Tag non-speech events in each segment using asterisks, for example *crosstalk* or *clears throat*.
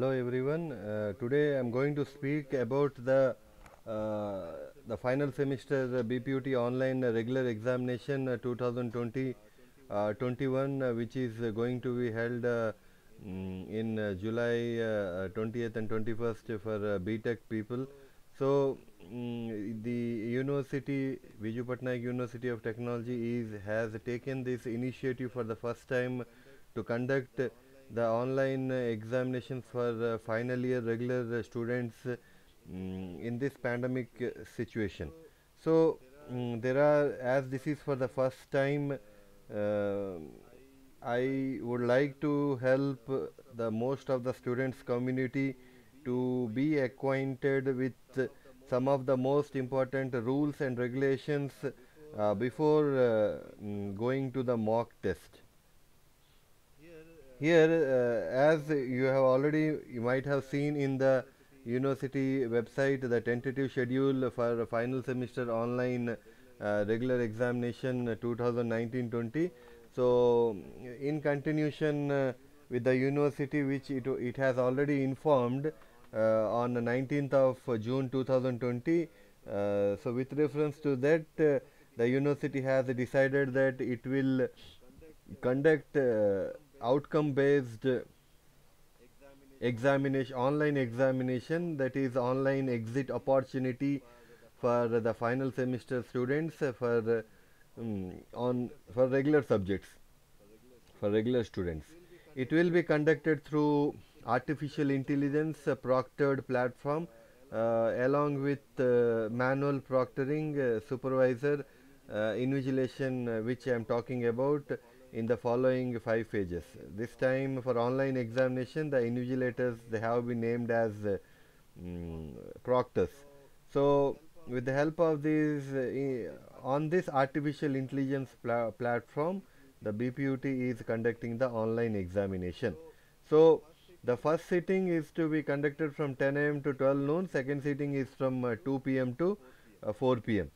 Hello everyone. Uh, today I am going to speak about the uh, the final semester uh, BPUT online uh, regular examination uh, 2020 uh, 21 uh, which is uh, going to be held uh, mm, in uh, July uh, uh, 20th and 21st for uh, BTech people. So mm, the university Biju Patnaik University of Technology is has taken this initiative for the first time to conduct the online examinations for uh, final year regular students mm, in this pandemic situation. So mm, there are as this is for the first time uh, I would like to help the most of the students community to be acquainted with some of the most important rules and regulations uh, before uh, mm, going to the mock test. Here, uh, as you have already, you might have seen in the university website the tentative schedule for final semester online uh, regular examination 2019-20. So, in continuation uh, with the university which it, it has already informed uh, on the 19th of June 2020. Uh, so, with reference to that, uh, the university has decided that it will conduct uh, outcome based examination online examination that is online exit opportunity for the final semester students for um, on for regular subjects for regular students. It will be conducted through artificial intelligence proctored platform uh, along with uh, manual proctoring uh, supervisor uh, invigilation uh, which I am talking about in the following five phases. This time for online examination the invigilators they have been named as uh, mm, proctors. So with the help of these uh, on this artificial intelligence pla platform the BPUT is conducting the online examination. So the first sitting is to be conducted from 10 am to 12 noon, second sitting is from uh, 2 pm to uh, 4 pm.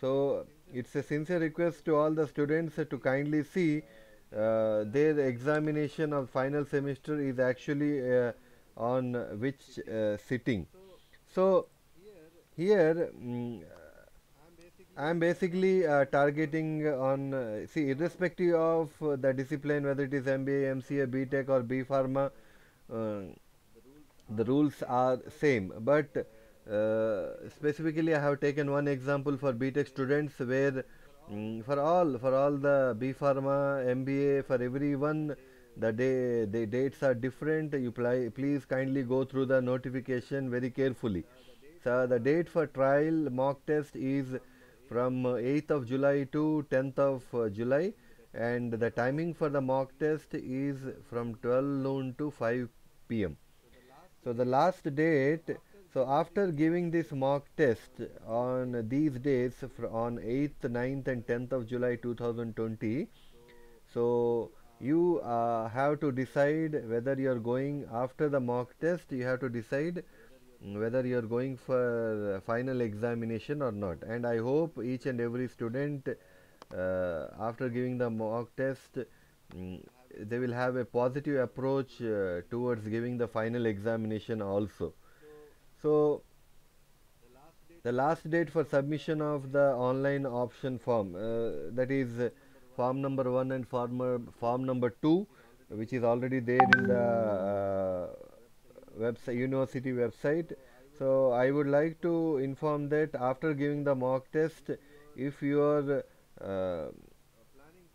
So it's a sincere request to all the students to kindly see uh, their examination of final semester is actually uh, on which uh, sitting. So here mm, I am basically uh, targeting on uh, see irrespective of uh, the discipline whether it is MBA, MCA, BTech or B Pharma, the rules are same. But uh, specifically, I have taken one example for BTech students where mm, for all for all the B Pharma, MBA for everyone the day the dates are different. You please kindly go through the notification very carefully. So the date for trial mock test is from uh, 8th of July to 10th of uh, July and the timing for the mock test is from 12 noon to 5 pm. So the last date so after giving this mock test on these days on 8th, 9th and 10th of July 2020 so you uh, have to decide whether you are going after the mock test you have to decide mm, whether you are going for final examination or not. And i hope each and every student uh, after giving the mock test mm, they will have a positive approach uh, towards giving the final examination also so the last date for submission of the online option form uh, that is form number 1 and form, form number 2 which is already there in the uh, website university website. So i would like to inform that after giving the mock test if you are uh,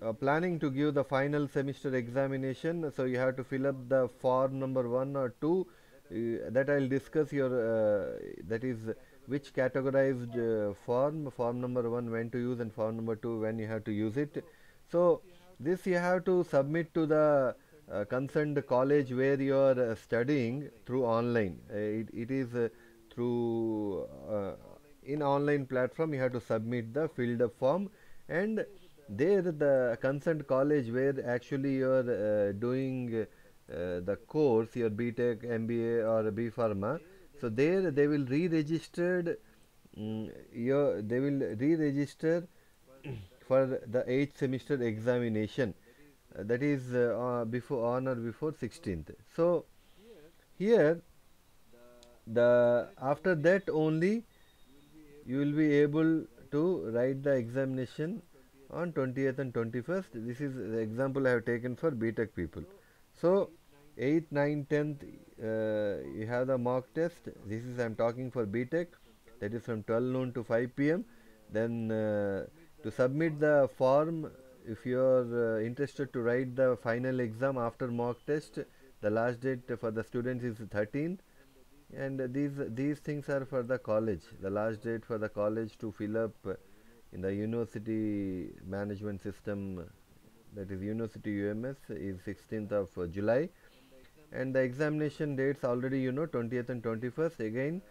uh, planning to give the final semester examination so you have to fill up the form number 1 or 2 uh, that i'll discuss your uh, that is which categorized uh, form form number 1 when to use and form number 2 when you have to use it. So this you have to submit to the uh, concerned college where you are uh, studying through online. Uh, it, it is uh, through uh, in online platform you have to submit the filled up form. And there the concerned college where actually you are uh, doing uh, the course your btech mba or b pharma. So there they will re-registered mm, your they will re-register for the eighth semester examination. Uh, that is uh, uh, before on or before 16th so here the after that only you will be able to write the examination on 20th and 21st this is the example I have taken for BTech people. So 8th 9th 10th uh, you have the mock test. This is I am talking for BTech that is from 12 noon to 5 pm then uh, to submit the form if you are uh, interested to write the final exam after mock test the last date for the students is 13th and these these things are for the college. The last date for the college to fill up in the university management system that is university UMS is 16th of uh, July and the examination dates already you know 20th and 21st again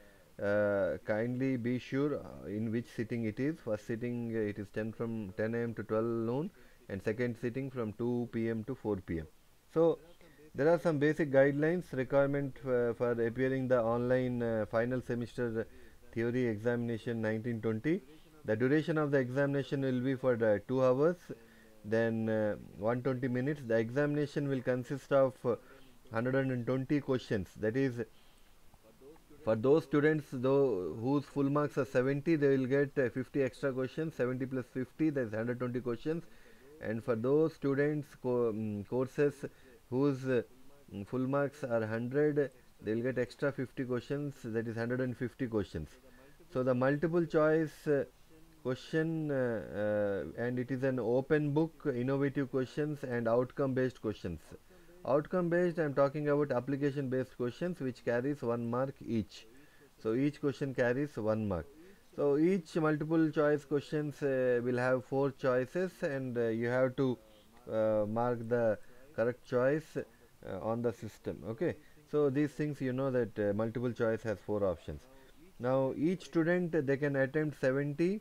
uh, kindly be sure uh, in which sitting it is. First sitting uh, it is 10 from 10 am to 12 noon and second sitting from 2 pm to 4 pm so there are some basic guidelines requirement for, for appearing the online uh, final semester theory examination 1920 the duration of the examination will be for the 2 hours then uh, 120 minutes. The examination will consist of uh, 120 questions. That is for those students though whose full marks are 70 they will get uh, 50 extra questions. 70 plus 50 that is 120 questions. And for those students co um, courses whose uh, full marks are 100 they will get extra 50 questions. That is 150 questions. So the multiple choice uh, question uh, uh, and it is an open book innovative questions and outcome based questions outcome based i am talking about application based questions which carries one mark each. So each question carries one mark. So each multiple choice questions uh, will have four choices and uh, you have to uh, mark the correct choice uh, on the system okay? So these things you know that uh, multiple choice has four options. Now each student they can attempt 70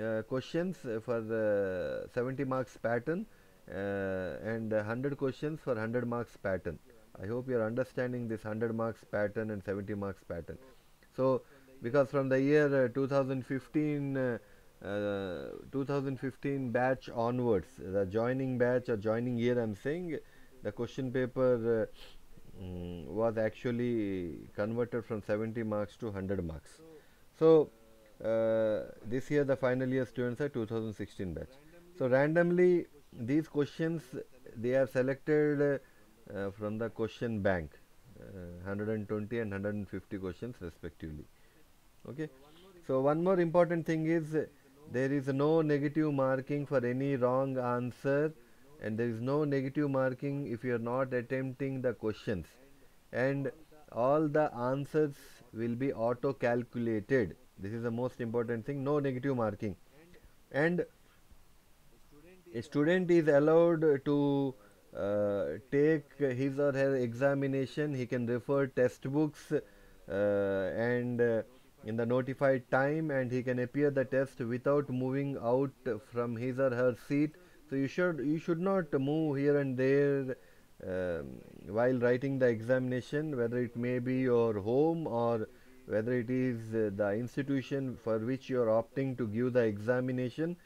uh, questions for the 70 marks pattern and 100 questions for 100 marks pattern. I hope you are understanding this 100 marks pattern and 70 marks pattern. So because from the year uh, 2015 uh, uh, 2015 batch onwards the joining batch or joining year i'm saying the question paper um, was actually converted from 70 marks to 100 marks. So uh, this year the final year students are 2016 batch. So randomly these questions they are selected uh, from the question bank uh, 120 and 150 questions respectively. Okay? So one more important thing is there is no negative marking for any wrong answer and there is no negative marking if you are not attempting the questions. And all the answers will be auto calculated this is the most important thing no negative marking. And a student is allowed to uh, take his or her examination. He can refer textbooks uh, and uh, in the notified time and he can appear the test without moving out from his or her seat. So you should you should not move here and there um, while writing the examination whether it may be your home or whether it is uh, the institution for which you are opting to give the examination.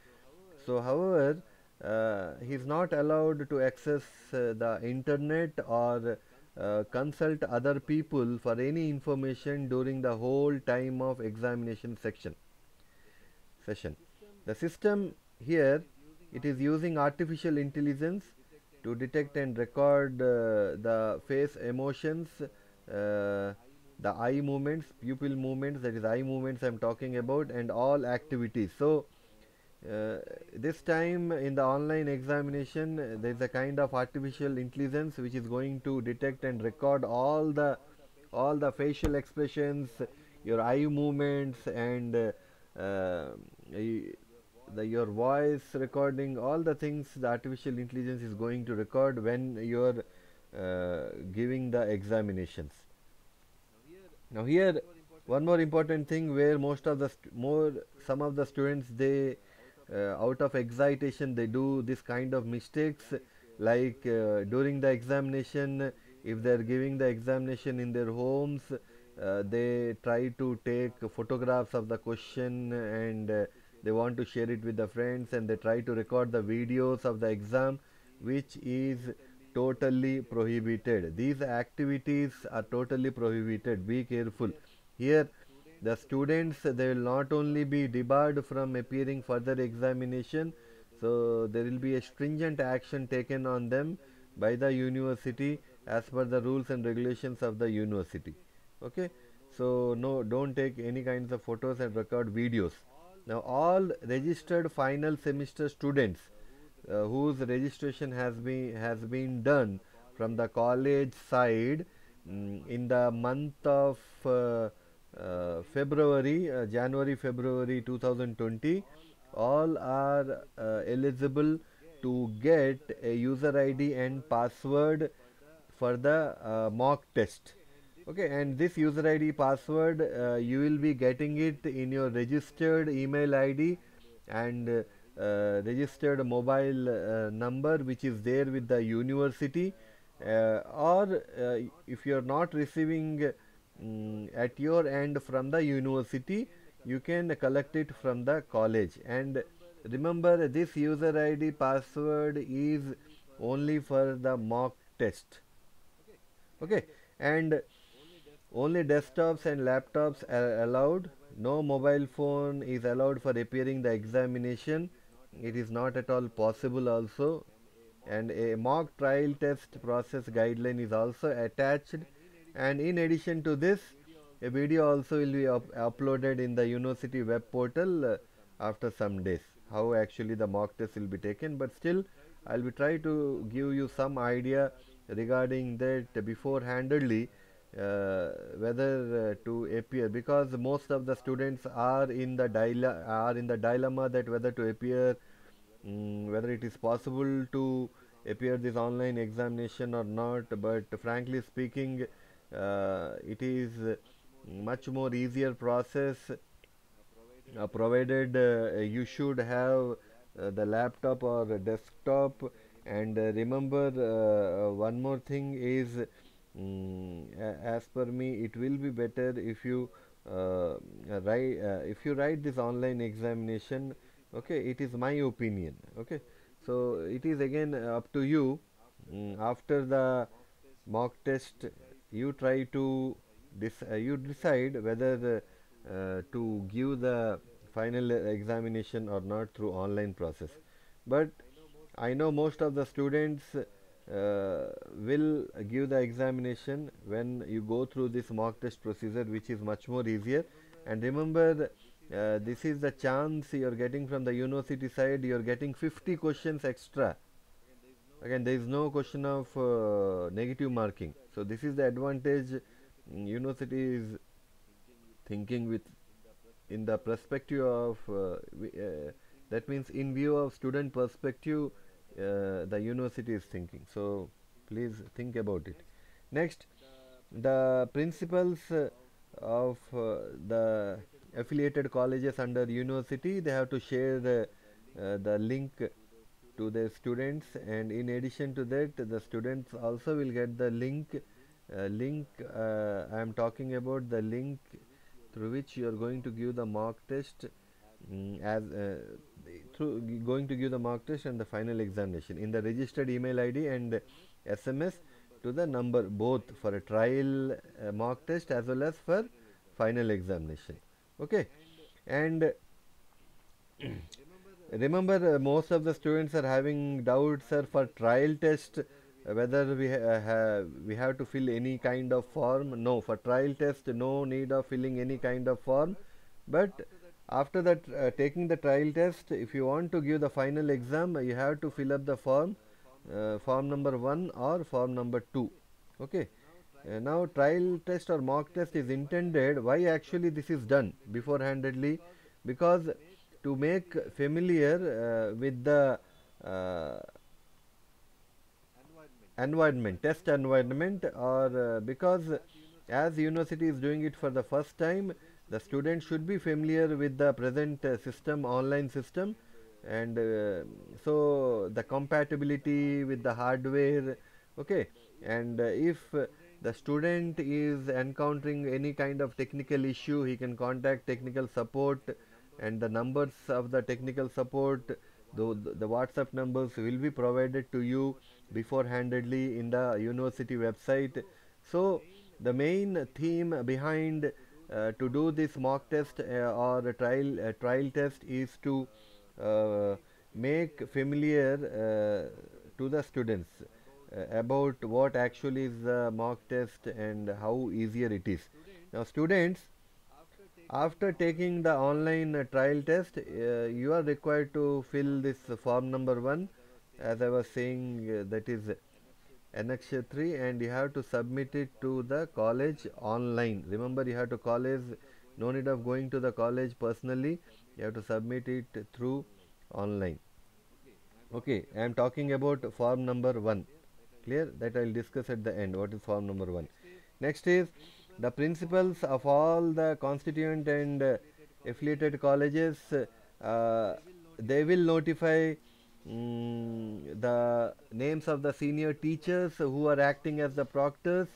So however he is not allowed to access uh, the internet or uh, consult other people for any information during the whole time of examination section session. The system here it is using artificial intelligence to detect and record uh, the face emotions uh, the eye movements pupil movements that is eye movements i am talking about and all activities. So uh, this time in the online examination uh, there is a kind of artificial intelligence which is going to detect and record all the all the facial expressions your eye movements and uh, uh the your voice recording all the things the artificial intelligence is going to record when you are uh, giving the examinations. Now here one more important thing where most of the more some of the students they out of excitation they do this kind of mistakes like uh, during the examination if they are giving the examination in their homes uh, they try to take photographs of the question and uh, they want to share it with the friends and they try to record the videos of the exam which is totally prohibited. These activities are totally prohibited. Be careful. Here the students they will not only be debarred from appearing further examination so there will be a stringent action taken on them by the university as per the rules and regulations of the university. Okay? So no don't take any kinds of photos and record videos. Now all registered final semester students uh, whose registration has been has been done from the college side mm, in the month of uh, February, uh, January, February 2020, all are uh, eligible to get a user ID and password for the uh, mock test. Okay, and this user ID password uh, you will be getting it in your registered email ID and uh, registered mobile uh, number which is there with the university uh, or uh, if you are not receiving mm, at your end from the university you can collect it from the college. And remember this user id password is only for the mock test. Okay? And only desktops and laptops are allowed. No mobile phone is allowed for appearing the examination. It is not at all possible also. And a mock trial test process guideline is also attached and in addition to this a video also will be up uploaded in the university web portal uh, after some days. How actually the mock test will be taken but still I'll be try to give you some idea regarding that beforehandedly uh, whether uh, to appear because most of the students are in the are in the dilemma that whether to appear mm, whether it is possible to appear this online examination or not. But frankly speaking it is much more easier process. Uh, provided uh, you should have uh, the laptop or desktop. And uh, remember uh, one more thing is mm, as per me it will be better if you write if you write this online examination. Okay it is my opinion. Okay so it is again up to you. Mm, after the mock test you try to uh, you decide whether uh, to give the final examination or not through online process. But I know most of the students uh, will give the examination when you go through this mock test procedure which is much more easier. And remember uh, this is the chance you are getting from the university side you are getting 50 questions extra again there is no question of uh, negative marking. So this is the advantage mm, university is thinking with in the perspective of uh, uh, that means in view of student perspective uh, the university is thinking. So please think about it. Next the principals uh, of uh, the affiliated colleges under university they have to share the, the link to the students and in addition to that the students also will get the link uh, link uh, I am talking about the link through which you are going to give the mock test mm, as uh, through going to give the mock test and the final examination in the registered email ID and SMS to the number both for a trial uh, mock test as well as for final examination. Okay? And remember uh, most of the students are having doubts sir for trial test uh, whether we ha have we have to fill any kind of form. No for trial test no need of filling any kind of form. But after that uh, taking the trial test if you want to give the final exam you have to fill up the form uh, form number 1 or form number 2 okay? Uh, now trial test or mock test is intended. Why actually this is done beforehandedly because to make familiar uh, with the uh, environment test environment or uh, because as university is doing it for the first time the student should be familiar with the present uh, system online system. And uh, so the compatibility with the hardware okay. And uh, if the student is encountering any kind of technical issue he can contact technical support and the numbers of the technical support the, the whatsapp numbers will be provided to you beforehandedly in the university website. So the main theme behind uh, to do this mock test uh, or trial uh, trial test is to uh, make familiar uh, to the students uh, about what actually is the mock test and how easier it is. Now students after taking the online uh, trial test uh, you are required to fill this form number 1 as I was saying uh, that is Annex 3 and you have to submit it to the college online. Remember you have to college no need of going to the college personally. You have to submit it through online. Okay I am talking about form number 1 clear? That I will discuss at the end. What is form number 1 next is the principals of all the constituent and uh, affiliated colleges uh, they will notify mm, the names of the senior teachers who are acting as the proctors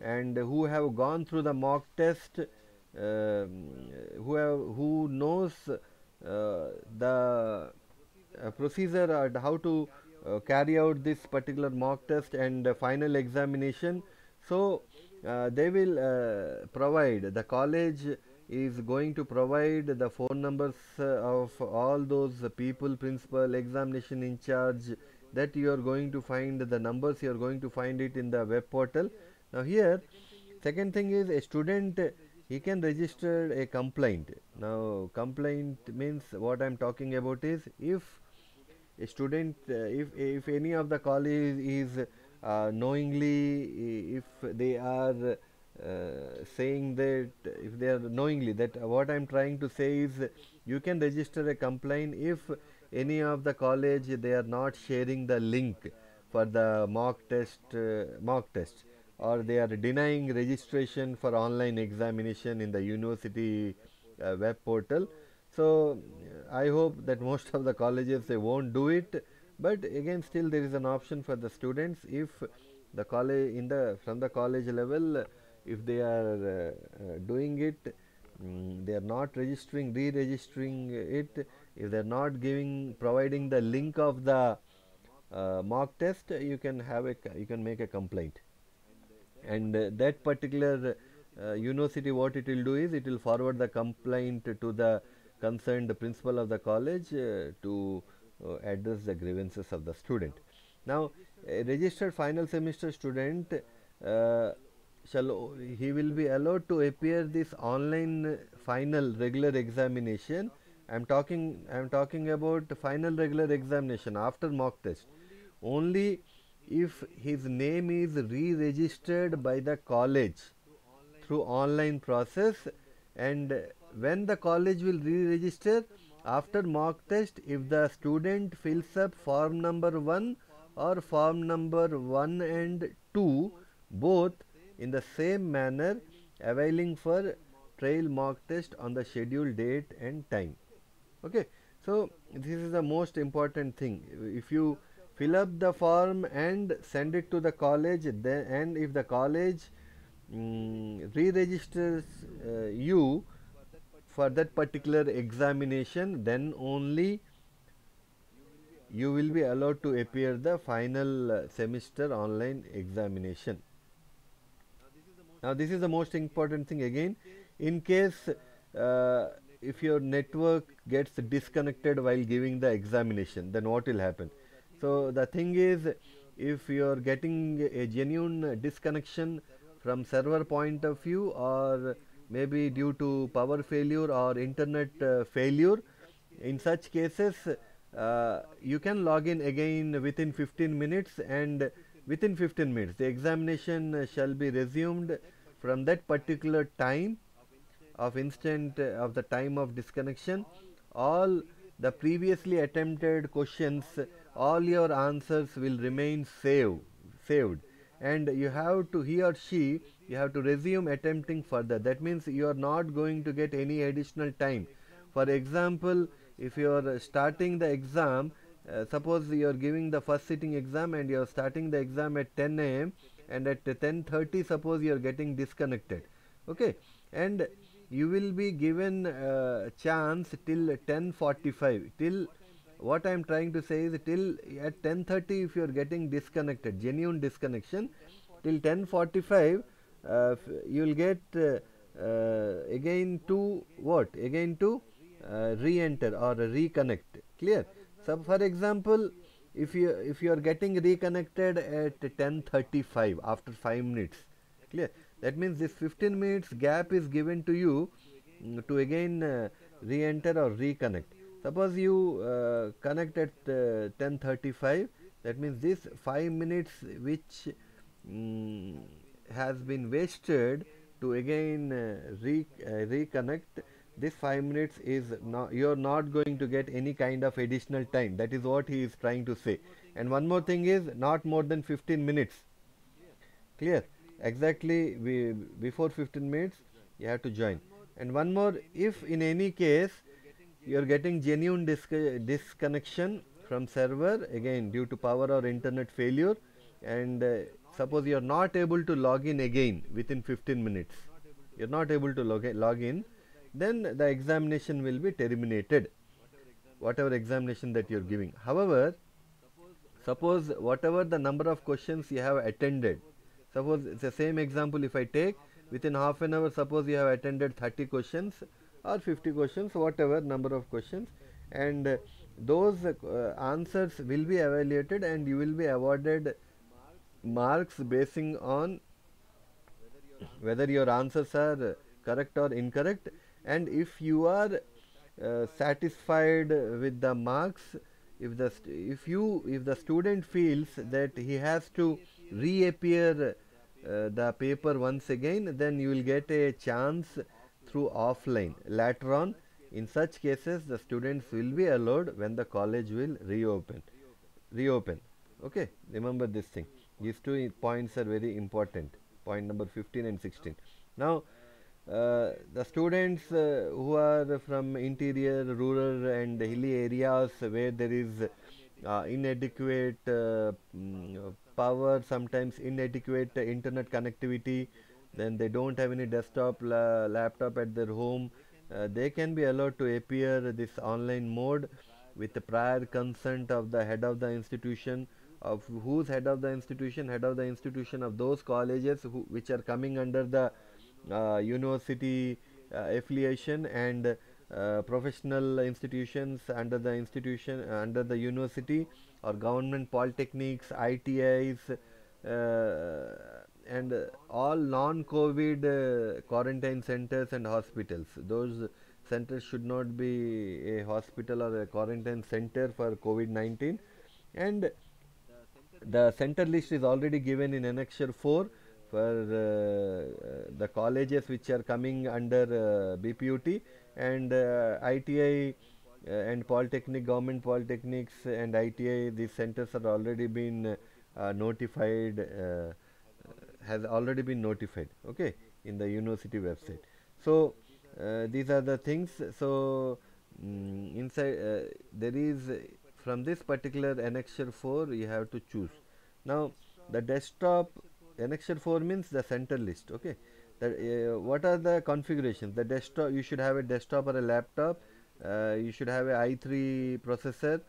and who have gone through the mock test um, who have who knows uh, the uh, procedure and how to uh, carry out this particular mock test and uh, final examination so uh, they will uh, provide. The college is going to provide the phone numbers uh, of all those people principal examination in charge that you are going to find the numbers you are going to find it in the web portal. Now here second thing is a student he can register a complaint. Now complaint means what i am talking about is if a student uh, if if any of the college is knowingly if they are uh, saying that if they are knowingly that what I am trying to say is you can register a complaint if any of the college they are not sharing the link for the mock test uh, mock test or they are denying registration for online examination in the university uh, web portal. So I hope that most of the colleges they won't do it but again still there is an option for the students if the college in the from the college level if they are uh, uh, doing it um, they are not registering re-registering it if they are not giving providing the link of the uh, mock test you can have a you can make a complaint. And uh, that particular uh, university what it will do is it will forward the complaint to the concerned principal of the college uh, to address the grievances of the student. Now, a registered final semester student uh, shall he will be allowed to appear this online final regular examination. I am talking I am talking about final regular examination after mock test. Only if his name is re-registered by the college through online process and when the college will re-register after mock test if the student fills up form number 1 or form number 1 and 2 both in the same manner availing for trial mock test on the scheduled date and time. Okay so this is the most important thing. If you fill up the form and send it to the college then and if the college mm, re-registers uh, you for that particular examination then only you will be allowed to appear the final uh, semester online examination. Now this is the most important thing again. In case uh, if your network gets disconnected while giving the examination then what will happen? So the thing is if you are getting a genuine disconnection from server point of view or maybe due to power failure or internet uh, failure. In such cases uh, you can log in again within 15 minutes and within 15 minutes the examination shall be resumed from that particular time of instant uh, of the time of disconnection. All the previously attempted questions all your answers will remain saved saved and you have to he or she you have to resume attempting further. That means you are not going to get any additional time. For example if you are starting the exam uh, suppose you are giving the first sitting exam and you are starting the exam at 10 am and at 10:30 suppose you are getting disconnected. Okay? And you will be given uh, chance till 10:45 till what I am trying to say is till at 10:30 if you are getting disconnected genuine disconnection till 10:45 uh, you will get uh, uh, again to what? Again to uh, re-enter or reconnect. Clear? So for example if you if you are getting reconnected at 10:35 after 5 minutes clear? That means this 15 minutes gap is given to you mm, to again uh, re-enter or reconnect suppose you uh, connect at 10:35 uh, that means this 5 minutes which mm, has been wasted to again uh, re, uh, reconnect this 5 minutes is not you are not going to get any kind of additional time. That is what he is trying to say. And one more thing is not more than 15 minutes. Clear? Exactly we, before 15 minutes you have to join. And one more if in any case you are getting genuine disconnection from server again due to power or internet failure. And uh, suppose you are not able to log in again within 15 minutes. You are not able to log, log in then the examination will be terminated. Whatever examination that you are giving. However suppose whatever the number of questions you have attended. Suppose it's the same example if I take within half an hour suppose you have attended 30 questions or 50 questions whatever number of questions. And those uh, answers will be evaluated and you will be awarded marks basing on whether your answers are correct or incorrect. And if you are uh, satisfied with the marks if the if you if the student feels that he has to reappear uh, the paper once again then you will get a chance through offline. Later on in such cases the students will be allowed when the college will reopen. Reopen. Okay remember this thing. These two points are very important. Point number 15 and 16 now uh, the students uh, who are from interior rural and hilly areas where there is uh, inadequate uh, mm, power sometimes inadequate internet connectivity then they don't have any desktop la laptop at their home. Uh, they can be allowed to appear this online mode with the prior consent of the head of the institution of whose head of the institution head of the institution of those colleges who, which are coming under the uh, university uh, affiliation and uh, professional institutions under the institution under the university or government polytechnics ITIs and all non-COVID uh, quarantine centers and hospitals. Those centers should not be a hospital or a quarantine center for COVID-19 and the center list is already given in annexure 4 for uh, the colleges which are coming under uh, BPUT and uh, ITI uh, and polytechnic government polytechnics and ITI these centers are already been uh, notified has already been notified okay in the university website. So these are the things. So mm, inside there is from this particular annexure 4 you have to choose. Now the desktop annexure 4 means the center list okay? That uh, what are the configurations? The desktop you should have a desktop or a laptop. Uh, you should have a i3 processor.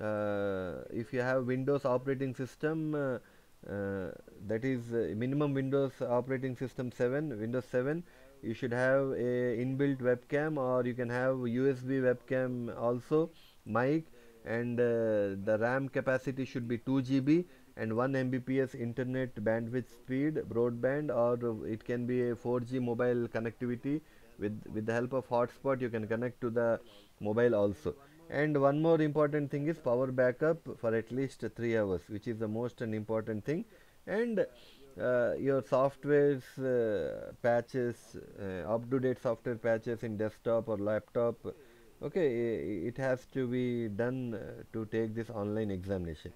Uh, if you have windows operating system uh, uh, that is uh, minimum windows operating system 7 windows 7 you should have a inbuilt webcam or you can have usb webcam also mic and the ram capacity should be 2 gb and 1 Mbps internet bandwidth speed broadband or it can be a 4G mobile connectivity. With with the help of hotspot you can connect to the mobile also and one more important thing is power backup for at least 3 hours which is the most and important thing. And uh, your softwares uh, patches uh, up to date software patches in desktop or laptop okay it has to be done uh, to take this online examination.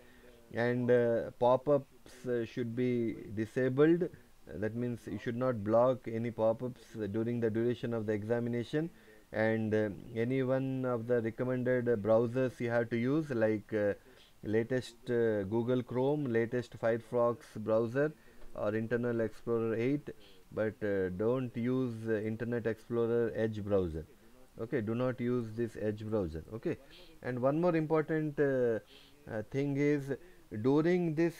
And uh, pop-ups uh, should be disabled. That means you should not block any pop-ups during the duration of the examination and uh, any one of the recommended browsers you have to use like uh, latest uh, Google Chrome, latest Firefox browser or Internet Explorer 8 but uh, don't use Internet Explorer Edge browser. Okay do not use this edge browser. Okay and one more important uh, uh, thing is during this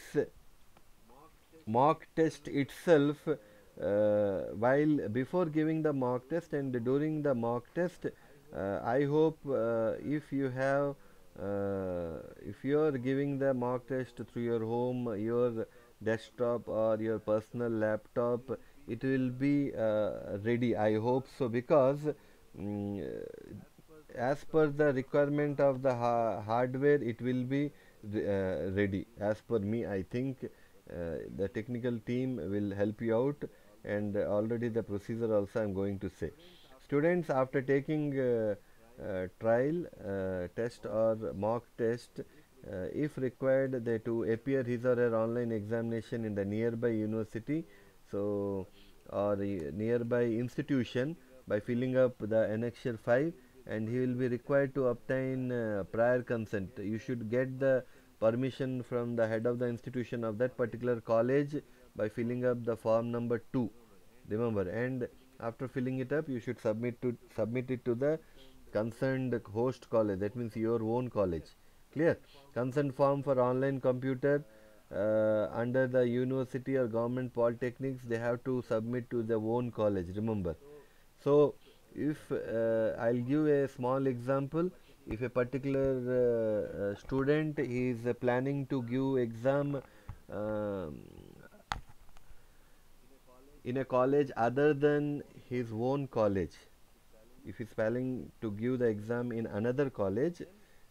mock test itself while before giving the mock test and during the mock test uh, I hope uh, if you have uh, if you are giving the mock test through your home your desktop or your personal laptop it will be uh, ready. I hope so because mm, as per the requirement of the ha hardware it will be uh, ready. As per me I think uh, the technical team will help you out and already the procedure also I am going to say. Students after taking uh, uh, trial uh, test or mock test if required they to appear his or her online examination in the nearby university so or nearby institution by filling up the annexure 5 and he will be required to obtain uh, prior consent. You should get the permission from the head of the institution of that particular college by filling up the form number 2 remember? And after filling it up you should submit to submit it to the concerned host college. That means your own college. Clear? Consent form for online computer uh, under the university or government polytechnics they have to submit to their own college remember? So if uh, I'll give a small example. If a particular uh, uh student is planning to give exam um, in a college other than his own college. If he is planning to give the exam in another college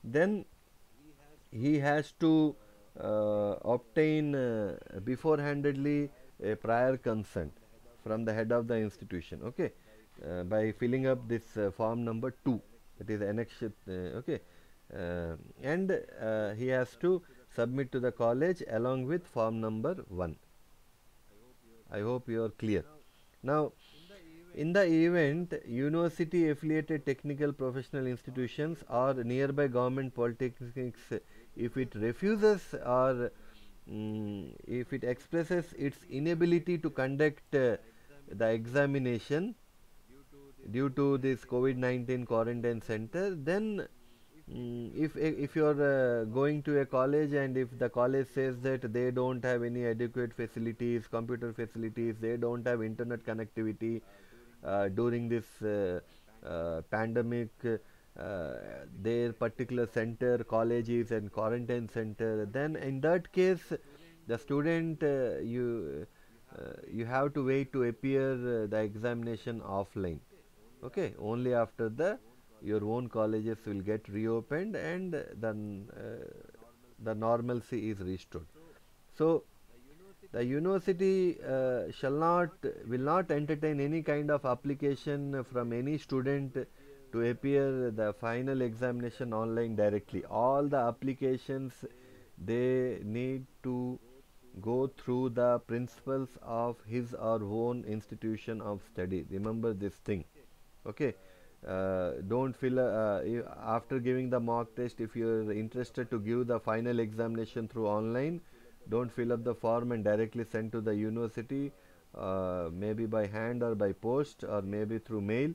then he has to uh, obtain uh, beforehandedly a prior consent from the head of the institution okay? Uh, by filling up this uh, form number 2 that is annex uh, okay? Uh, and he has to submit to the college along with form number 1 I hope you are clear. Now in the event university affiliated technical professional institutions or nearby government polytechnics if it refuses or um, if it expresses its inability to conduct uh, the examination due to this COVID-19 quarantine center then um, if if you are uh, going to a college and if the college says that they don't have any adequate facilities computer facilities they don't have internet connectivity uh, during this uh, uh, pandemic their particular center colleges and quarantine center then in that case the student you you have to wait to appear the examination offline. Okay only after the your own colleges will get reopened and then uh, the normalcy is restored. So the university uh, shall not will not entertain any kind of application from any student to appear the final examination online directly. All the applications they need to go through the principals of his or own institution of study. Remember this thing. Okay uh, don't fill uh, after giving the mock test if you are interested to give the final examination through online don't fill up the form and directly send to the university uh, maybe by hand or by post or maybe through mail.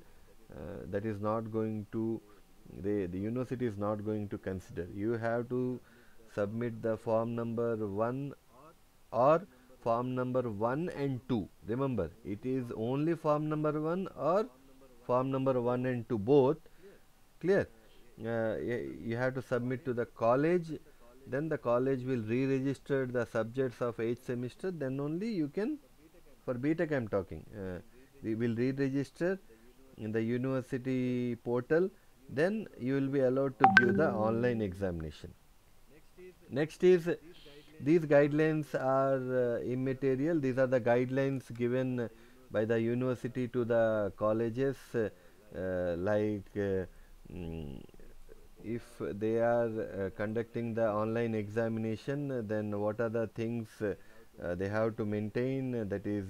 Uh, that is not going to the, the university is not going to consider. You have to submit the form number 1 or form number 1 and 2 remember it is only form number 1 or form number 1 and 2 both. Clear? Uh, you have to submit to the college. Then the college will re-register the subjects of each semester. Then only you can for BTech I am talking uh, we will re-register in the university portal. Then you will be allowed to give the online examination. Next is these guidelines are uh, immaterial. These are the guidelines given by the university to the colleges uh, like mm, if they are uh, conducting the online examination then what are the things uh, they have to maintain? That is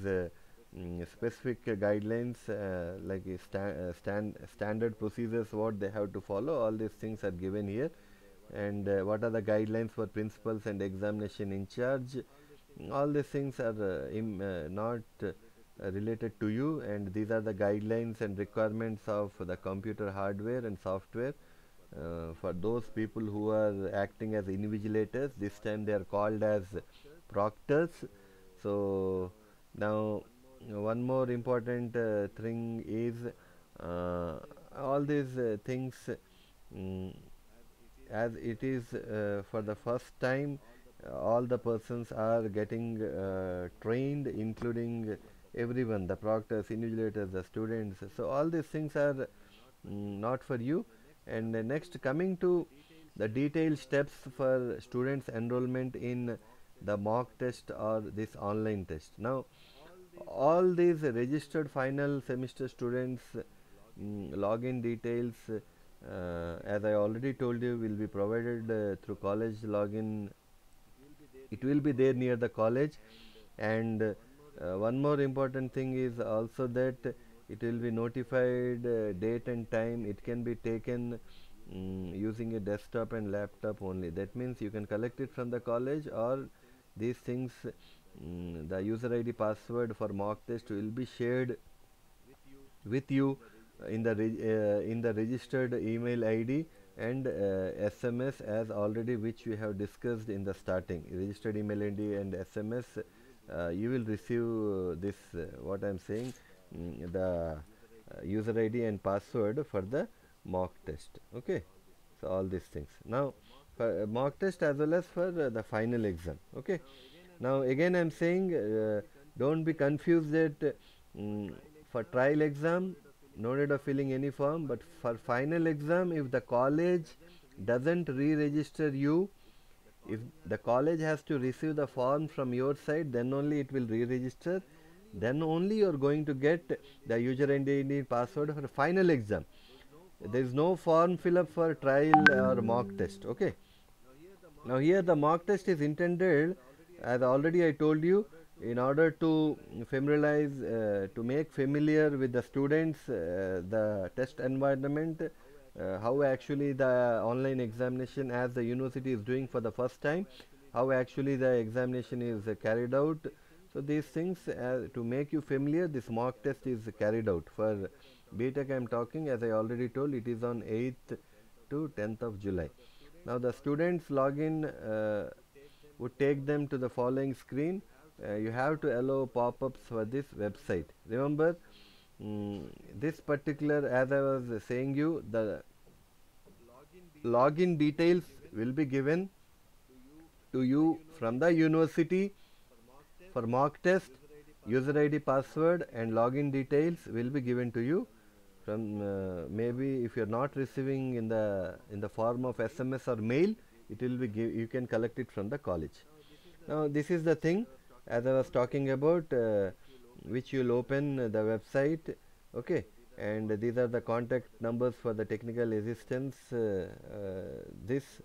mm, specific guidelines uh, like sta uh, stand standard procedures what they have to follow. All these things are given here. And uh, what are the guidelines for principals and examination in charge? All these things are uh, not uh, related to you and these are the guidelines and requirements of the computer hardware and software. Uh, for those people who are acting as invigilators this time they are called as proctors. So now one more important uh, thing is uh, all these uh, things mm, as it is uh, for the first time all the persons are getting uh, trained including everyone the proctors invigilators the students. So all these things are mm, not for you. And next coming to the detailed steps for students enrollment in the mock test or this online test. Now all these registered final semester students mm, login details uh, as I already told you will be provided uh, through college login. It will be there near the college. And uh, one more important thing is also that it will be notified uh, date and time. It can be taken um, using a desktop and laptop only. That means you can collect it from the college or these things um, the user id password for mock test will be shared with you in the uh, in the registered email id and uh, sms as already which we have discussed in the starting. Registered email id and sms you will receive this uh, what i am saying mm, the uh, user id and password for the mock test okay? So all these things. Now for uh, mock test as well as for the final exam okay? Now again i am saying don't be confused that mm, for trial exam no need of filling any form but for final exam if the college doesn't re-register you if the college has to receive the form from your side then only it will re-register. Then only you are going to get the user id password for final exam. There is no form fill up for trial or mock test okay? Now here the mock test is intended as already i told you in order to familiarize uh, to make familiar with the students uh, the test environment uh, how actually the online examination as the university is doing for the first time how actually the examination is carried out. So these things to make you familiar this mock test is carried out. For BTech I am talking as I already told it is on 8th to 10th of July. Now the students login uh, would take them to the following screen. Uh, you have to allow pop-ups for this website. Remember mm, this particular as I was saying you the login details will be given to you from the university for mock test user id password and login details will be given to you from uh, maybe if you are not receiving in the in the form of sms or mail it will be give you can collect it from the college. Now this is the thing as I was talking about uh, which you will open the website okay? And these are the contact numbers for the technical assistance uh, uh, this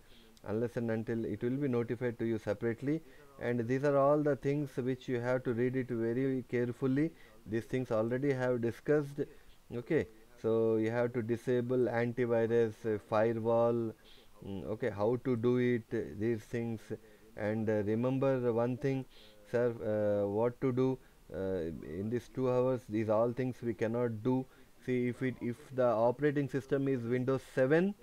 unless and until it will be notified to you separately. And these are all the things which you have to read it very carefully. These things already have discussed okay? So you have to disable antivirus uh, firewall mm, okay? How to do it these things. And uh, remember one thing sir uh, what to do. uh, in these two hours these all things we cannot do. See if it if the operating system is windows 7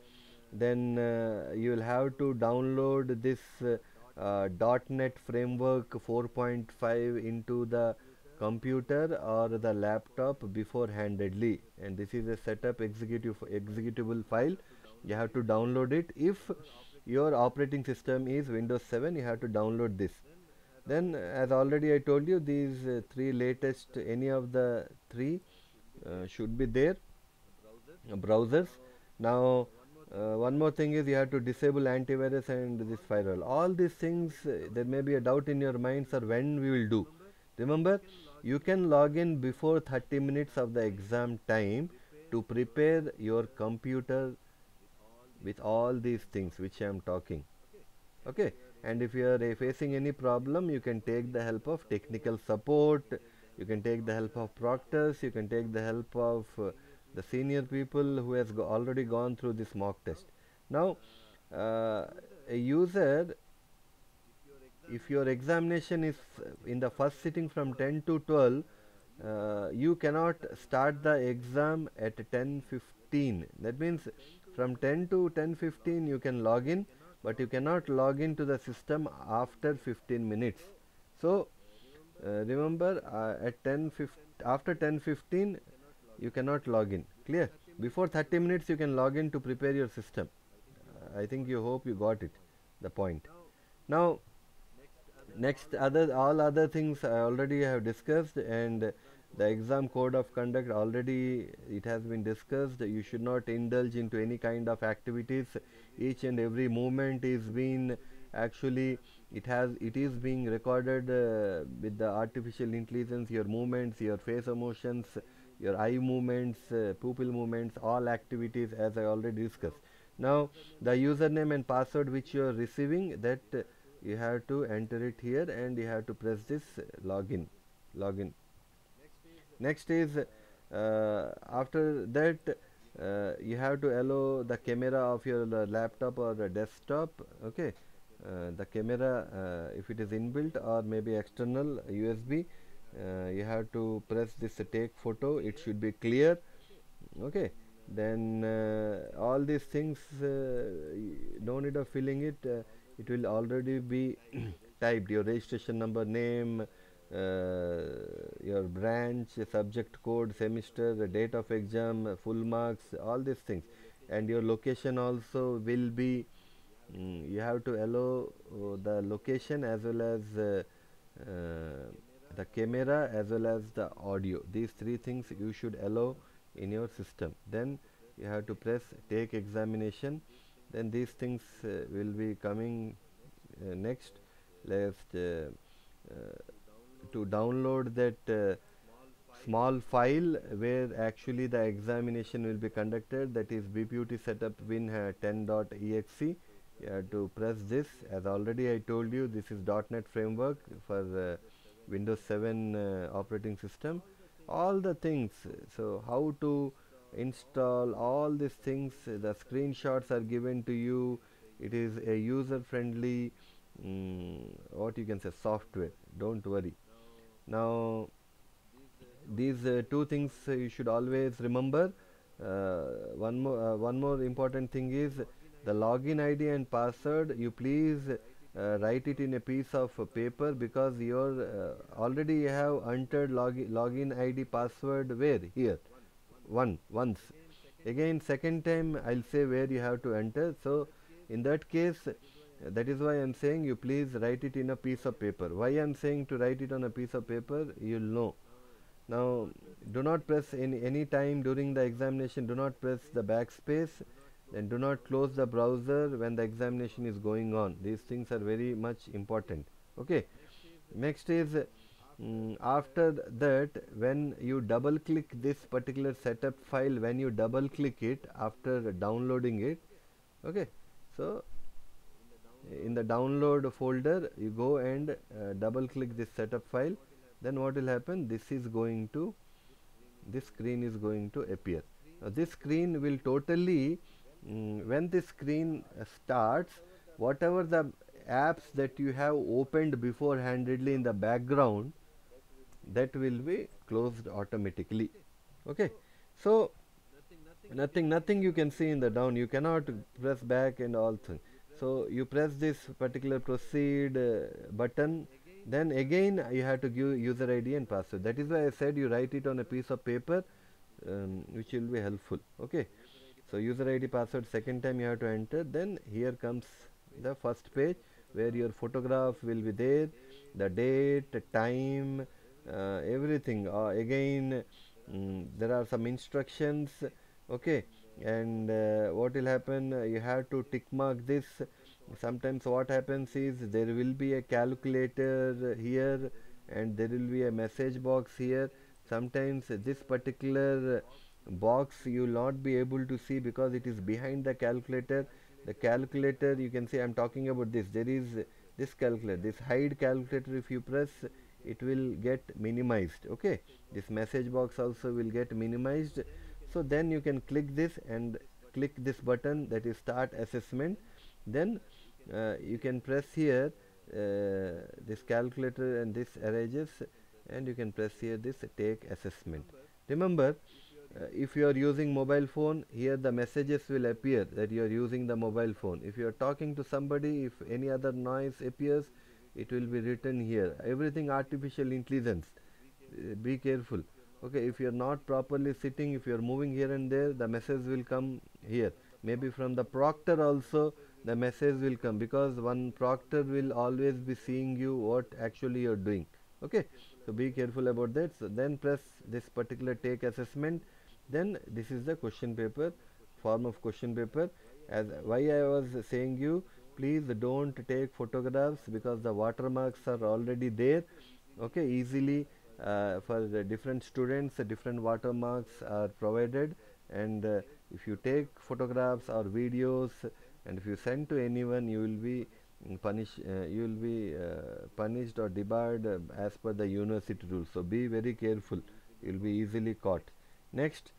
then uh, you will have to download this uh, .NET framework 4.5 into the computer or the laptop before-handedly. And this is a setup executive executable file. You have to download it. If your operating system is windows 7 you have to download this then as already I told you these uh, three latest any of the three uh, should be there. Uh, browsers. Now uh, one more thing is you have to disable antivirus and this firewall. All these things uh, there may be a doubt in your mind sir when we will do. Remember you can log in before 30 minutes of the exam time to prepare your computer with all these things which I am talking. Okay and if you are uh, facing any problem you can take the help of technical support you can take the help of proctors you can take the help of uh, the senior people who has go already gone through this mock test. Now uh, a user if your examination is in the first sitting from 10 to 12 uh, you cannot start the exam at 10:15 that means from 10 to 10:15 you can log in but you cannot log into the system after 15 minutes. So uh, remember uh, at 10 after 10:15 you cannot log in. Clear? Before 30 minutes you can log in to prepare your system. Uh, i think you hope you got it the point. Now next other all other things I already have discussed and the exam code of conduct already it has been discussed. You should not indulge into any kind of activities. Each and every movement is being actually it has it is being recorded uh, with the artificial intelligence your movements your face emotions your eye movements uh, pupil movements all activities as i already discussed. Now the username and password which you are receiving that uh, you have to enter it here and you have to press this login login next is uh, after that uh, you have to allow the camera of your uh, laptop or the desktop okay? Uh, the camera uh, if it is inbuilt or maybe external USB uh, you have to press this take photo it should be clear okay? Then all these things no need of filling it it will already be *clears throat* typed. Your registration number name uh, your branch subject code semester the date of exam full marks all these things. And your location also will be mm, you have to allow uh, the location as well as uh, uh the camera as well as the audio. These three things you should allow in your system. Then you have to press take examination. Then these things uh, will be coming uh, next. Uh, to download that small file where actually the examination will be conducted. That is BPUT setup win 10.exe you have to press this as already I told you this is .NET framework for uh, Windows 7 uh, operating system. All the things so how to install all these things the screenshots are given to you. It is a user friendly mm, what you can say software. Don't worry now these uh, two things uh, you should always remember. Uh, one more uh, one more important thing is the login id and password. You please uh, write it in a piece of paper because your uh, already you have entered login login id password where? Here. One once. Again second time I'll say where you have to enter. So in that case that is why I'm saying you please write it in a piece of paper. Why I'm saying to write it on a piece of paper you'll know. Now do not press in any time during the examination do not press the backspace then do not close the browser when the examination is going on. These things are very much important. Okay. Next is mm, after that when you double click this particular setup file when you double click it after downloading it okay. So in the download folder you go and uh, double click this setup file. Then what will happen? This is going to this screen is going to appear. Now this screen will totally mm, when this screen uh, starts whatever the apps that you have opened before handedly in the background that will be closed automatically. Okay? So nothing nothing you can see in the down. You cannot press back and all things so you press this particular proceed uh, button then again you have to give user id and password. That is why i said you write it on a piece of paper um, which will be helpful. Okay. So user id password second time you have to enter. Then here comes the first page where your photograph will be there. The date time uh, everything. Uh, again mm, there are some instructions. Okay and uh, what will happen? You have to tick mark this. Sometimes what happens is there will be a calculator here and there will be a message box here. Sometimes this particular box you will not be able to see because it is behind the calculator. The calculator you can see I'm talking about this. There is this calculator this hide calculator. If you press it will get minimized. Okay? This message box also will get minimized so then you can click this and click this button that is start assessment. Then uh, you can press here uh, this calculator and this erases and you can press here this take assessment. Remember uh, if you are using mobile phone here the messages will appear that you are using the mobile phone. If you are talking to somebody if any other noise appears it will be written here. Everything artificial intelligence. Uh, be careful okay if you are not properly sitting if you are moving here and there the message will come here. Maybe from the proctor also the message will come because one proctor will always be seeing you what actually you are doing. Okay so be careful about that. So then press this particular take assessment. Then this is the question paper form of question paper. As why I was saying you please don't take photographs because the watermarks are already there. Okay easily for the different students uh, different watermarks are provided. And uh, if you take photographs or videos and if you send to anyone you will be mm, punished uh, you will be uh, punished or debarred uh, as per the university rules. So be very careful. You will be easily caught. Next.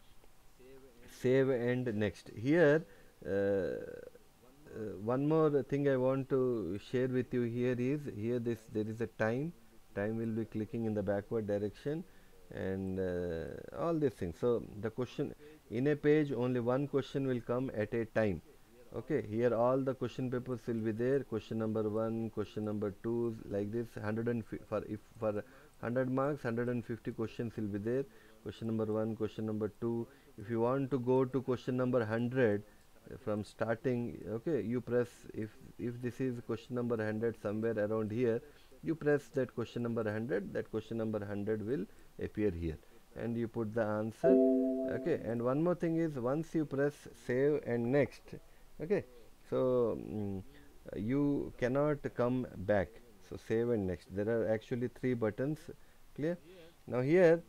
Save and next. Here uh, uh, one more thing I want to share with you here is here this there is a time time will be clicking in the backward direction and uh, all these things. So the question in a page only one question will come at a time. Okay here all the question papers will be there. Question number 1 question number 2 like this 100 for if for 100 marks 150 questions will be there. Question number 1 question number 2 if you want to go to question number 100 uh, from starting okay you press if if this is question number 100 somewhere around here you press that question number 100 that question number 100 will appear here. And you put the answer okay. And one more thing is once you press save and next okay. So mm, you cannot come back. So save and next. There are actually three buttons clear? Now here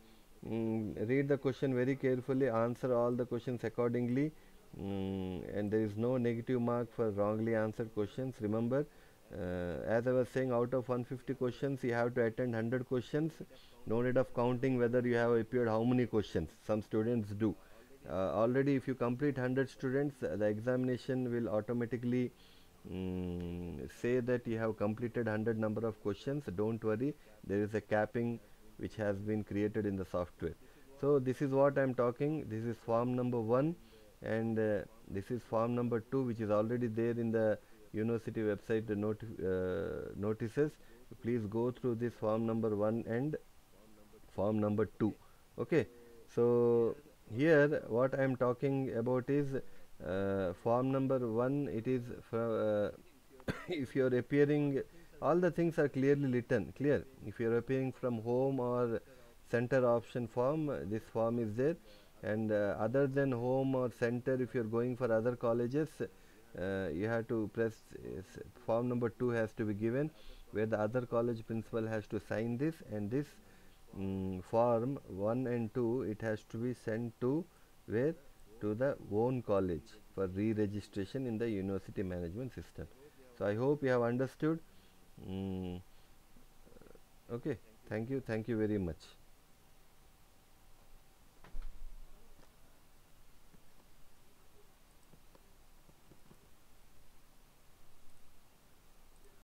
mm, read the question very carefully answer all the questions accordingly. Mm, and there is no negative mark for wrongly answered questions. Remember uh, as I was saying out of 150 questions you have to attend 100 questions. No need of counting whether you have appeared how many questions. Some students do. Uh, already if you complete 100 students uh, the examination will automatically um, say that you have completed 100 number of questions. Don't worry there is a capping which has been created in the software. So this is what I am talking. This is form number 1 and uh, this is form number 2 which is already there in the university website noti uh, notices. Please go through this form number 1 and form number 2 okay? So here what I am talking about is uh, form number 1 it is uh, *coughs* if you are appearing all the things are clearly written clear. If you are appearing from home or center option form this form is there. And uh, other than home or center if you are going for other colleges uh, you have to press form number 2 has to be given where the other college principal has to sign this and this um, form 1 and 2 it has to be sent to where? To the own college for re-registration in the university management system. So i hope you have understood. Um, okay. Thank you. Thank you very much